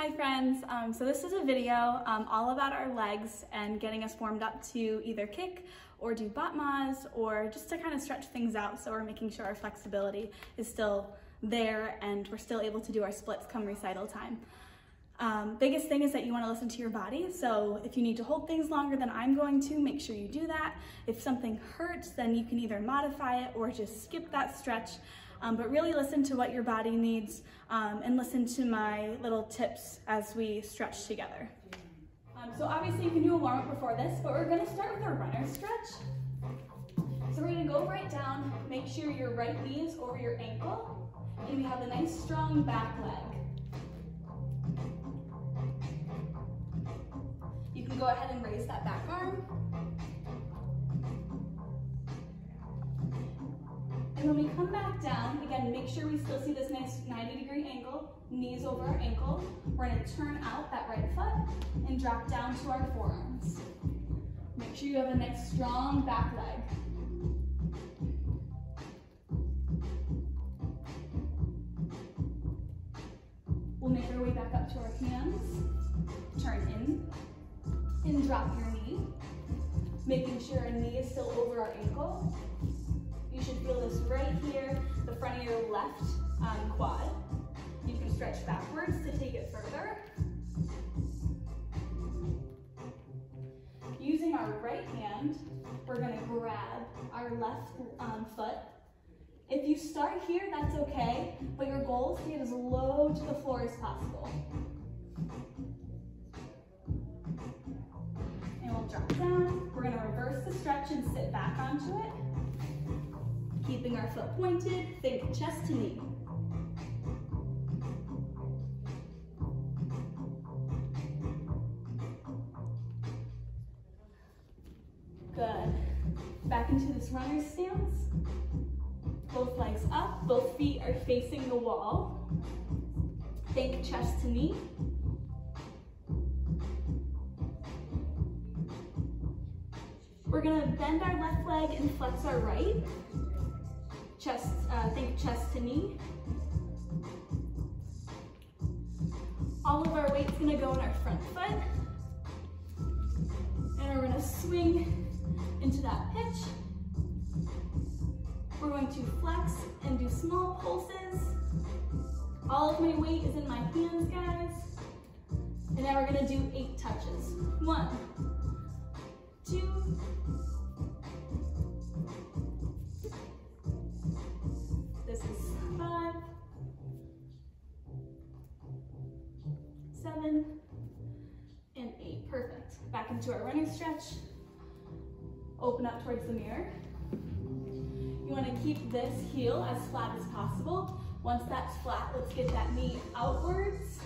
Hi friends, um, so this is a video um, all about our legs and getting us warmed up to either kick or do battements or just to kind of stretch things out so we're making sure our flexibility is still there and we're still able to do our splits come recital time. Um, biggest thing is that you want to listen to your body. So if you need to hold things longer than I'm going to, make sure you do that. If something hurts, then you can either modify it or just skip that stretch. Um, but really listen to what your body needs um, and listen to my little tips as we stretch together. Um, so obviously you can do a warm up before this, but we're gonna start with our runner stretch. So we're gonna go right down, make sure your right knee is over your ankle, and we have a nice strong back leg. You can go ahead and raise that back arm. When we come back down, again, make sure we still see this nice 90 degree angle, knees over our ankle. We're gonna turn out that right foot and drop down to our forearms. Make sure you have a nice strong back leg. We'll make our way back up to our hands. Turn in and drop your knee. Making sure our knee is still over our ankle. You should feel this right here, the front of your left um, quad. You can stretch backwards to take it further. Using our right hand, we're gonna grab our left um, foot. If you start here, that's okay, but your goal is to get as low to the floor as possible. And we'll drop down. We're gonna reverse the stretch and sit back onto it. Keeping our foot pointed, think chest to knee. Good. Back into this runner stance. Both legs up, both feet are facing the wall. Think chest to knee. We're gonna bend our left leg and flex our right chest, uh, think chest to knee. All of our weight's gonna go in our front foot. And we're gonna swing into that pitch. We're going to flex and do small pulses. All of my weight is in my hands, guys. And now we're gonna do eight touches. One, two, Into our running stretch. Open up towards the mirror. You want to keep this heel as flat as possible. Once that's flat, let's get that knee outwards.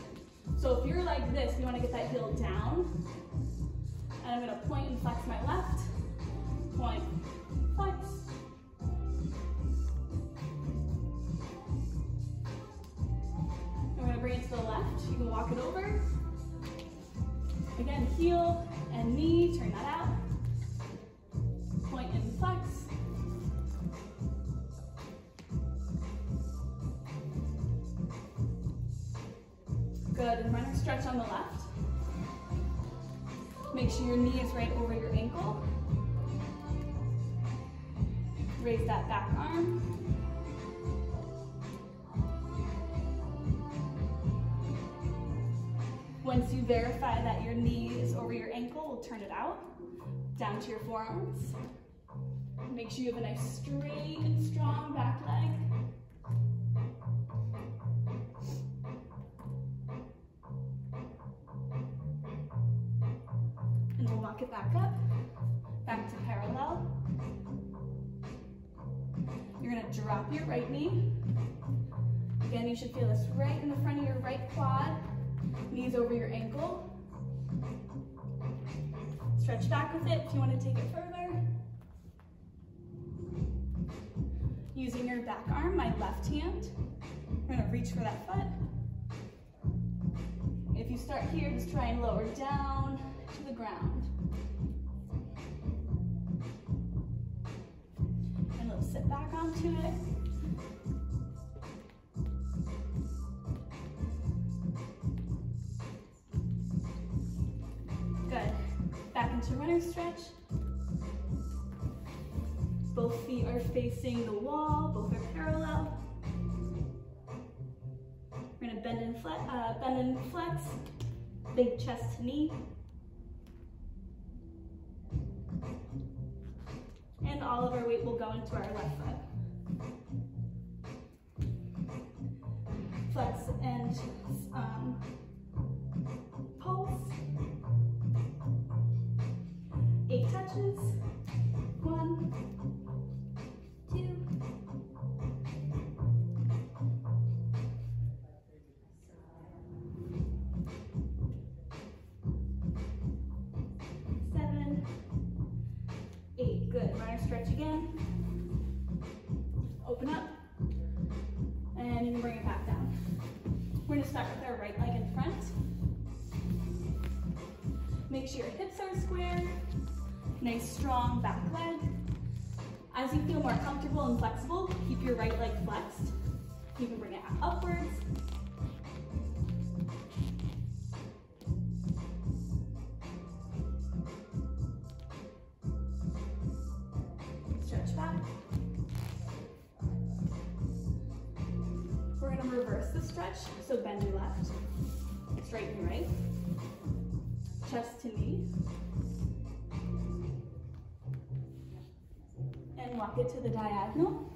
So if you're like this, you want to get that heel down. And I'm going to point and flex my left. Point, flex. I'm going to bring it to the left. You can walk it over. Again, heel and knee, turn that out. Point and flex. Good, and runner stretch on the left. Make sure your knee is right over your ankle. Raise that back arm. Once you verify that your knee is over your ankle, we'll turn it out, down to your forearms. Make sure you have a nice straight and strong back leg. And we'll walk it back up, back to parallel. You're gonna drop your right knee. Again, you should feel this right in the front of your right quad, Knees over your ankle. Stretch back with it if you want to take it further. Using your back arm, my left hand, we're going to reach for that foot. If you start here, just try and lower down to the ground. And let's sit back onto it. Stretch. Both feet are facing the wall, both are parallel. We're gonna bend and, flex, uh, bend and flex, big chest to knee. And all of our weight will go into our left foot. Flex and Touches. One, two, seven, eight. Good. Runner stretch again. Open up. And you can bring it back down. We're gonna start with our right leg in front. Make sure your hips are square. Nice strong back leg. As you feel more comfortable and flexible, keep your right leg flexed. You can bring it upwards. Stretch back. We're gonna reverse the stretch, so bend your left, straighten your right, chest to knee, it to the diagonal.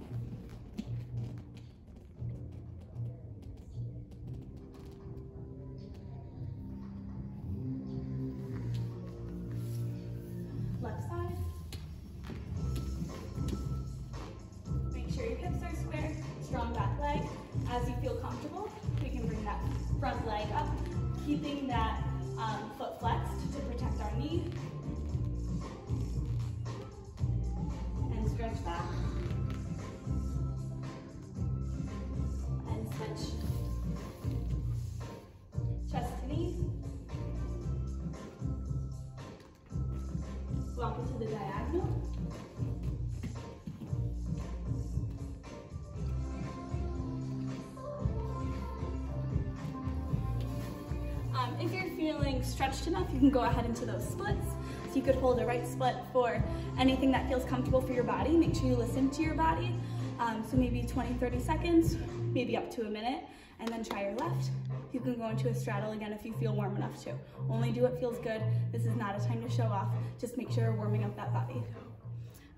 Stretched enough, you can go ahead into those splits. So you could hold a right split for anything that feels comfortable for your body. Make sure you listen to your body. Um, so maybe 20, 30 seconds, maybe up to a minute, and then try your left. You can go into a straddle again if you feel warm enough to. Only do what feels good. This is not a time to show off. Just make sure you're warming up that body.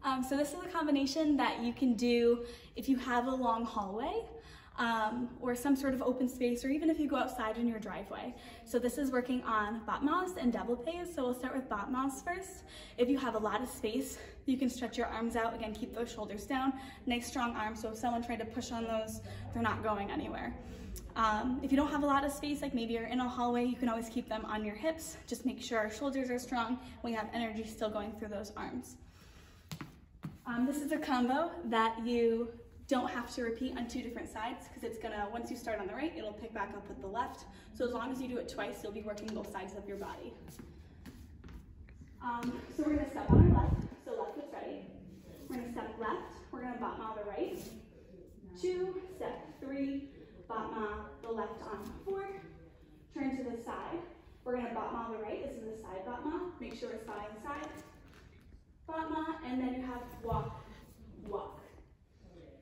Um, so this is a combination that you can do if you have a long hallway um, or some sort of open space, or even if you go outside in your driveway. So this is working on Battements and développés. So we'll start with Battements first. If you have a lot of space, you can stretch your arms out. Again, keep those shoulders down. Nice strong arms, so if someone tried to push on those, they're not going anywhere. Um, if you don't have a lot of space, like maybe you're in a hallway, you can always keep them on your hips. Just make sure our shoulders are strong. We have energy still going through those arms. Um, this is a combo that you don't have to repeat on two different sides because it's gonna, once you start on the right, it'll pick back up with the left. So as long as you do it twice, you'll be working both sides of your body. Um, so we're gonna step on our left, so left foot's ready. We're gonna step left, we're gonna battement the right. Two, step three, battement the left on four. Turn to the side. We're gonna battement the right, this is the side battement. Make sure it's side and side. Battement, and then you have walk, walk.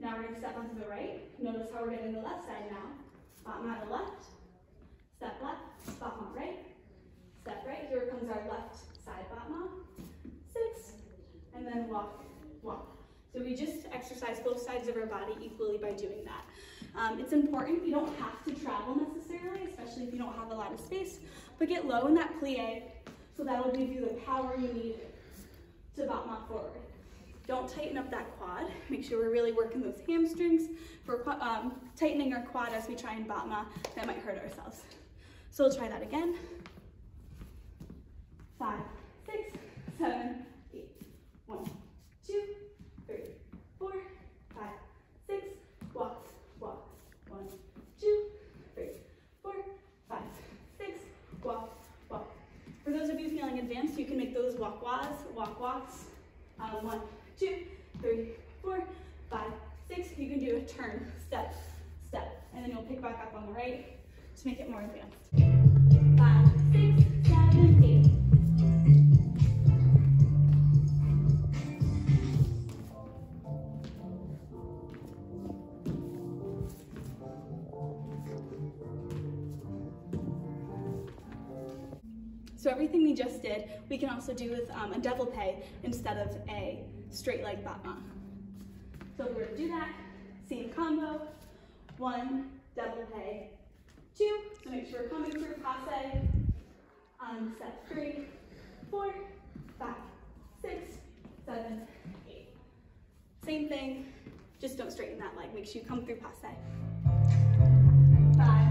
Now we're gonna step onto the right. Notice how we're getting the left side now. Battement the left, step left, spot battement right, step right. Here comes our left side battement. Six, and then walk, walk. So we just exercise both sides of our body equally by doing that. Um, it's important, you don't have to travel necessarily, especially if you don't have a lot of space, but get low in that plié, so that'll give you the power you need to battement forward. Don't tighten up that quad. Make sure we're really working those hamstrings. If we're um, tightening our quad as we try and battement, that might hurt ourselves. So we'll try that again. Five, six, seven, eight. One, two, three, four, five, six. Walk, walk. One, two, three, four, five, six. Walk, walk. For those of you feeling advanced, you can make those walk wads, walk walks. Um, one, two, three, four, five, six. You can do a turn, step, step, and then you'll pick back up on the right to make it more advanced. Five, six, seven, eight. So everything we just did, we can also do with um, a double pay instead of a straight leg battement. So we're gonna do that, same combo, one, double développé, two, so make sure we're coming through passé, um, step three, four, five, six, seven, eight. Same thing, just don't straighten that leg, make sure you come through passé. Five,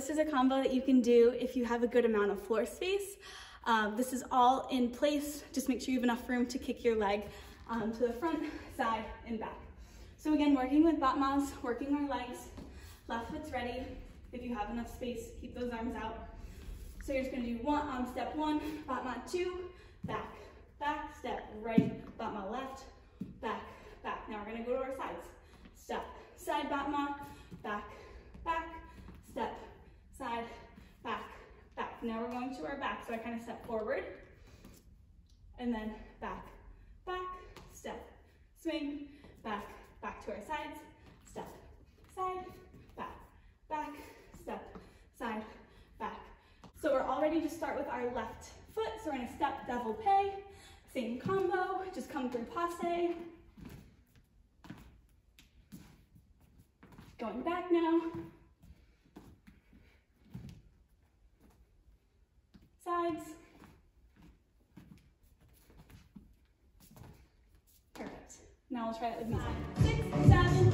this is a combo that you can do if you have a good amount of floor space. Um, this is all in place. Just make sure you have enough room to kick your leg um, to the front, side, and back. So again, working with battements, working our legs. Left foot's ready. If you have enough space, keep those arms out. So you're just gonna do one, um, step one, battement two, back, back, step right, battement left, back, back. Now we're gonna go to our sides. Step, side battement, back, back, step, side, back, back. Now we're going to our back. So I kind of step forward and then back, back, step, swing, back, back to our sides, step, side, back, back, step, side, back. So we're all ready to start with our left foot. So we're gonna step double pay, same combo, just come through passé. Going back now. Sides. Perfect. Now we'll try it with me.